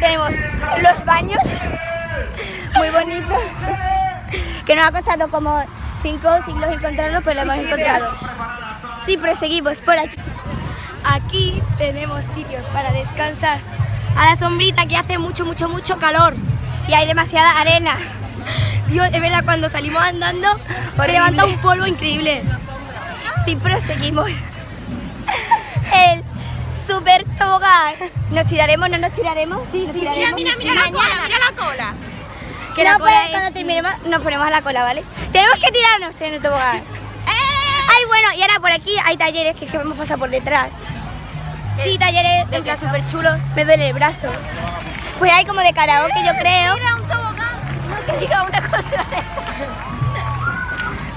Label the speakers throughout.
Speaker 1: Tenemos los baños, muy bonitos que nos ha costado como cinco siglos encontrarlo, pero lo hemos encontrado. Sí, proseguimos por aquí. Aquí tenemos sitios para descansar. A la sombrita que hace mucho, mucho, mucho calor y hay demasiada arena. Dios, de verdad, cuando salimos andando se levanta un polvo increíble. Sí, proseguimos. El super tobogán. ¿Nos tiraremos? ¿No nos tiraremos? Sí, nos tiraremos.
Speaker 2: Mira, mira, mira la cola, mira la cola.
Speaker 1: Que la cola cuando terminemos nos ponemos a la cola, ¿vale? Tenemos que tirarnos en el tobogán. Ay, bueno, y ahora por aquí hay talleres que, es que hemos pasado por detrás. Sí, talleres de plan súper chulos. Me duele el brazo. Pues hay como de karaoke, yo creo.
Speaker 2: Mira un tobogán. No te diga una cosa.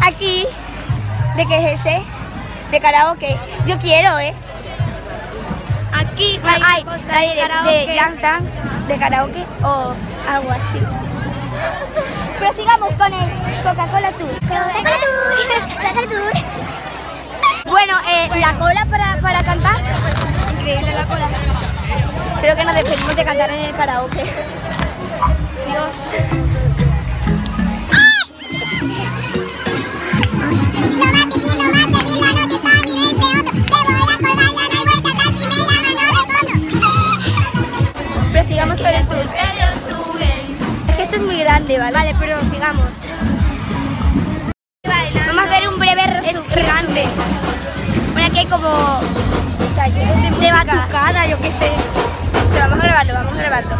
Speaker 1: Aquí, ¿de qué es ese? De karaoke. Yo quiero, ¿eh? Aquí hay, talleres de dance dance, de karaoke o algo así. Prosigamos con el Coca-Cola Tour. Coca-Cola Tour. Coca-Cola Tour. Bueno, eh, la cola para, para cantar. Increíble la cola. Creo que nos despedimos de cantar en el karaoke. Dios. ¿Vale? Vale, pero sigamos. Vamos a hacer un breve resu- gigante. Bueno, aquí hay como de, de batucada, yo qué sé. O sea, vamos a grabarlo, vamos a grabarlo.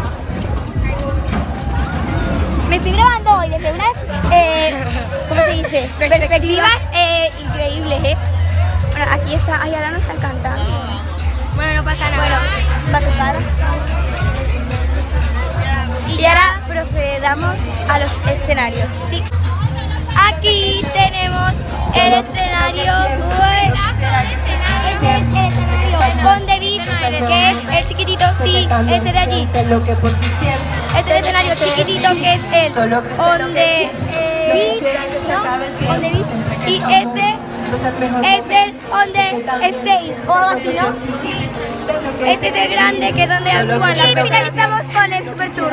Speaker 1: Me estoy grabando hoy desde unas, eh, ¿cómo se dice? Perspectivas eh, increíbles, ¿eh? Bueno, aquí está, ay, ahora no están cantando. Bueno, no pasa nada. Bueno, batucadas. Y ahora procedamos a los escenarios. Sí. Aquí tenemos el escenario. Uy. Es el escenario On the Beach, que es el chiquitito, sí, ese de allí. Es el escenario chiquitito que es el On the Beach, ¿no? Beach. Y ese es el On the Stage, o algo así, ¿no? Ese es el grande que es donde actúan las Y finalizamos con el Super Tour.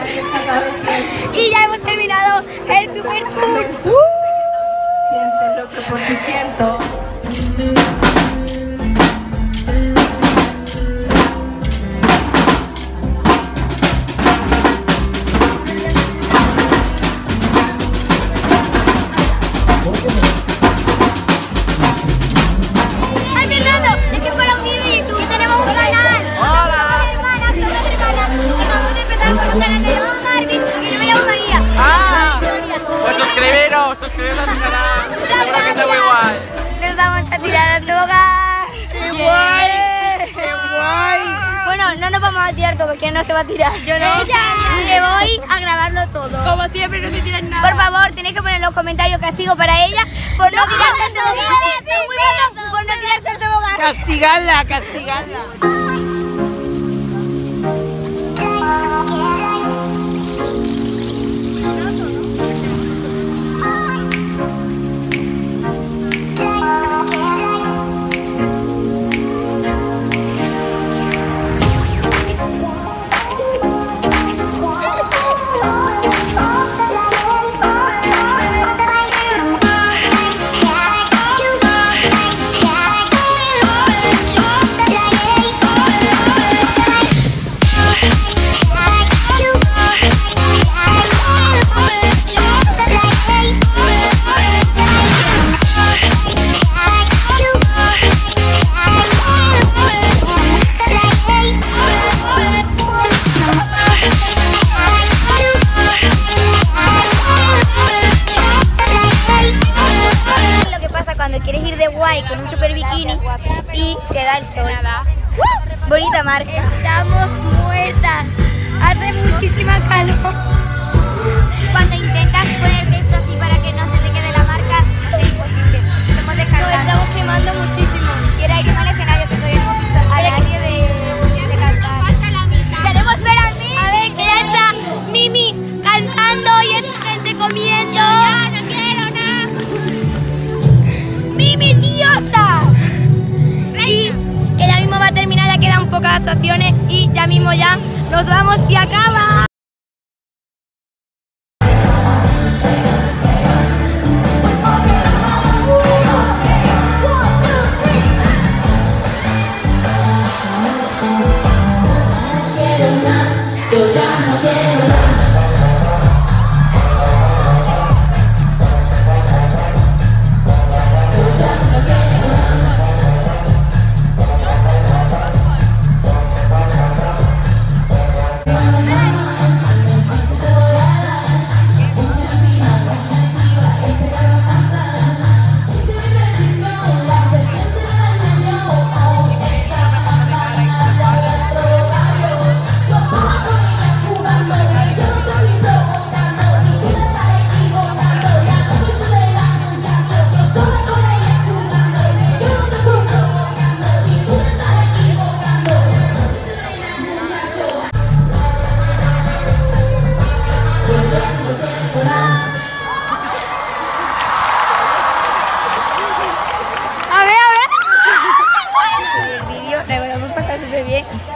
Speaker 1: Y ya hemos terminado el Super Tour.
Speaker 3: Siente lo que por ti siento.
Speaker 4: Suscribiros, suscribiros a mi canal. Seguro que está muy guay.
Speaker 1: Nos vamos a tirar a toga. ¡Qué guay! ¡Qué guay! Bueno, no nos vamos a tirar todo, que no se va a tirar. Yo no. Que voy a grabarlo todo.
Speaker 2: Como siempre, no te tiran nada.
Speaker 1: Por favor, tenéis que poner en los comentarios castigo para ella por no, tirarse al tobogán. Por no tirarse al tobogán.
Speaker 4: Castigadla, castigadla.
Speaker 1: Bonita marca. Estamos muertas. Hace muchísima calor. y ya mismo ya nos vamos y acaba.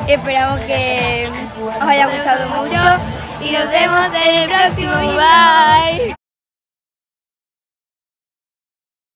Speaker 1: Esperamos que os haya gustado mucho y nos vemos en el próximo. Bye.